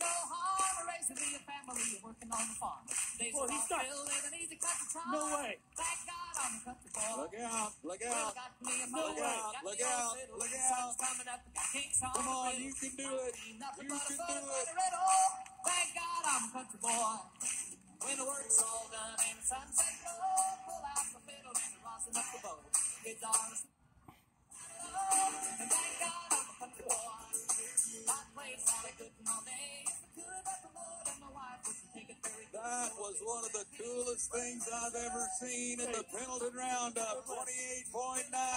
no harm, raising me a family and working on the farm. Days Boy, he's all stuck. filled an easy country time. No way. Thank God I'm a country boy. Look out, look out. got me a No way. got Look out, look out. coming up, got kinks on Come on, you can do it. You can do it. Thank God I'm a country boy. When the work's all done and the sunset glow, pull out the fiddle and the rosin up the bow. Kids are asleep. And thank God I'm a country boy. I play solid good all day. Was one of the coolest things I've ever seen in the Pendleton Roundup 28.9.